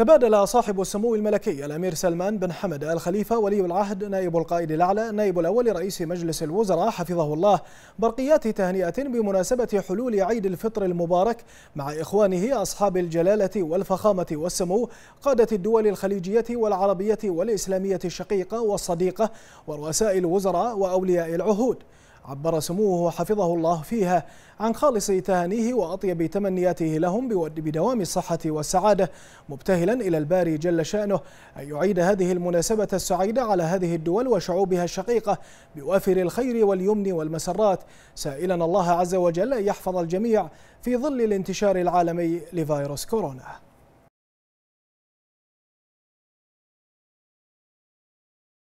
تبادل صاحب السمو الملكي الأمير سلمان بن حمد الخليفة ولي العهد نائب القائد الأعلى نائب الأول رئيس مجلس الوزراء حفظه الله برقيات تهنئة بمناسبة حلول عيد الفطر المبارك مع إخوانه أصحاب الجلالة والفخامة والسمو قادة الدول الخليجية والعربية والإسلامية الشقيقة والصديقة ورؤساء الوزراء وأولياء العهود. عبر سموه حفظه الله فيها عن خالص تهانيه وأطيب تمنياته لهم بدوام الصحة والسعادة مبتهلا إلى الباري جل شأنه أن يعيد هذه المناسبة السعيدة على هذه الدول وشعوبها الشقيقة بوافر الخير واليمن والمسرات. سائلا الله عز وجل أن يحفظ الجميع في ظل الانتشار العالمي لفيروس كورونا.